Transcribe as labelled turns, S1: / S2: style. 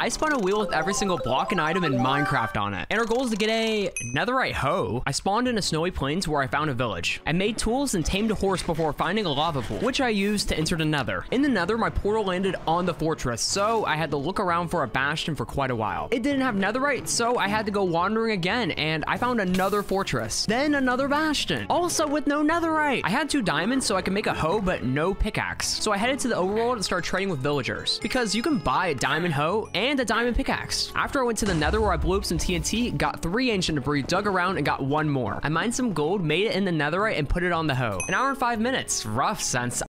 S1: I spun a wheel with every single block and item in Minecraft on it. And our goal is to get a netherite hoe. I spawned in a snowy plains where I found a village. I made tools and tamed a horse before finding a lava pool, which I used to enter the nether. In the nether, my portal landed on the fortress, so I had to look around for a bastion for quite a while. It didn't have netherite, so I had to go wandering again, and I found another fortress. Then another bastion, also with no netherite. I had two diamonds so I could make a hoe, but no pickaxe. So I headed to the overworld and started trading with villagers, because you can buy a diamond hoe and a diamond pickaxe. After I went to the nether where I blew up some TNT, got three ancient debris, dug around, and got one more. I mined some gold, made it in the netherite, and put it on the hoe. An hour and five minutes. Rough sense.